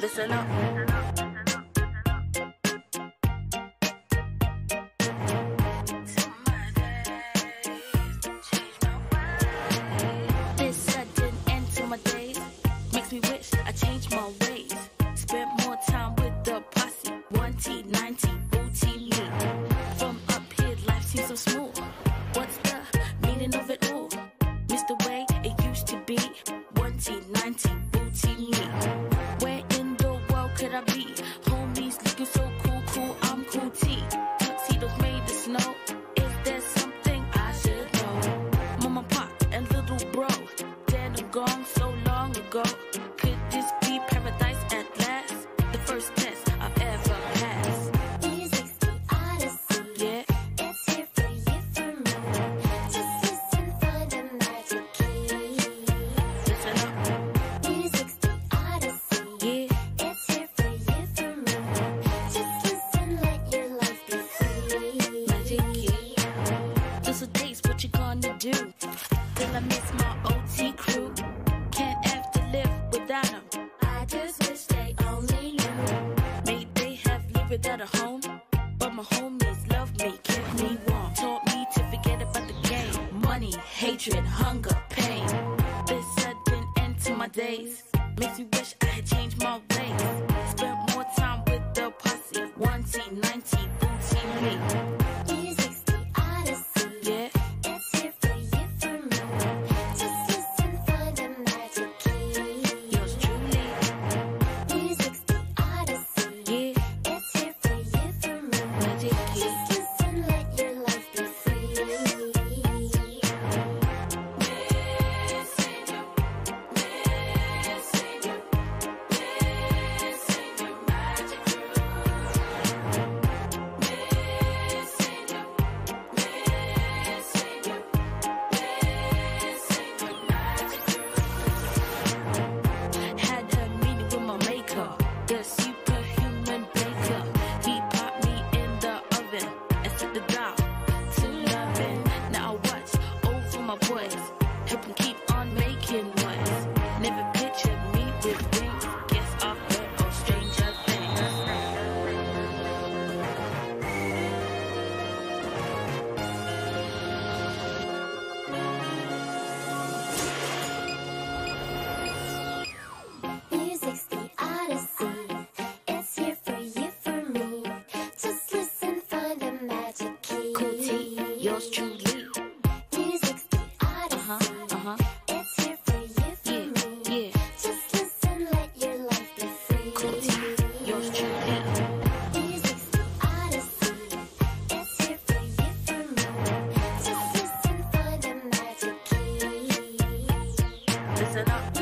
Listen up. This sudden end to my days makes me wish I changed my ways. Spent more time with the posse. One T, 90, booty. From up here, life seems so smooth. What's the meaning of it could I be? I miss my OT crew. Can't have to live without them. I just wish they only knew. May they have lived without a home. But my homies love me, kept me warm. Taught me to forget about the game. Money, hatred, hunger, pain. This sudden end to my days. Makes me wish I had changed my ways. Spent more time with the posse. One team, 19, 14, 8. Oven the to loving. Now I watch over my boys, help 'em keep on making listen up.